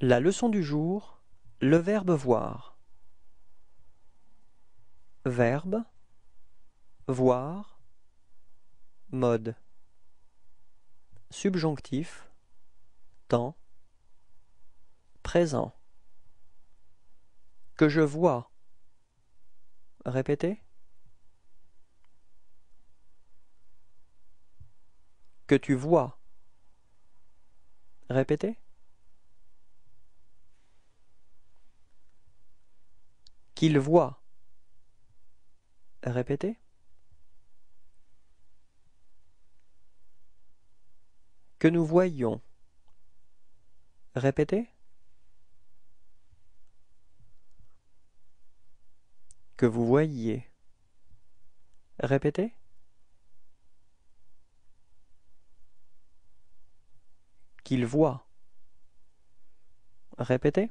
La leçon du jour, le verbe voir. Verbe, voir, mode. Subjonctif, temps, présent. Que je vois. Répétez. Que tu vois. Répétez. Qu'il voit. Répétez. Que nous voyions. Répétez. Que vous voyiez. Répétez. Qu'il voit. Répétez.